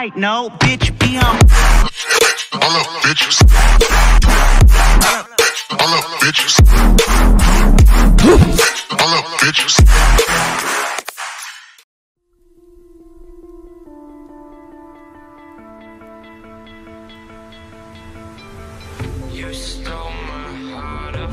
right, no, bitch, be on. All up, bitches. All up, bitches. All up, bitches. You stole my heart of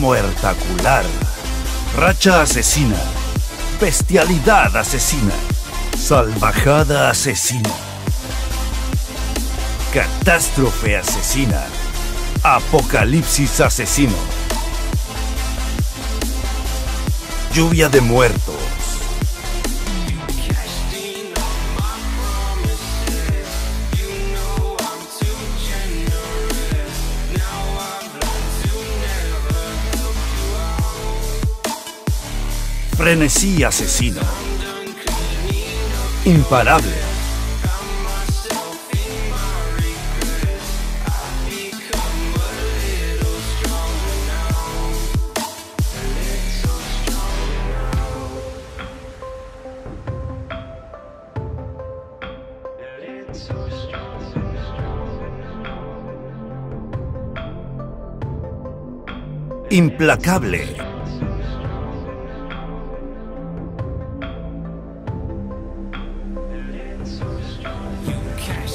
muertacular. Racha asesina. Bestialidad asesina. Salvajada asesina. Catástrofe asesina. Apocalipsis asesino. Lluvia de muertos. Frenesí asesino. Imparable. Implacable.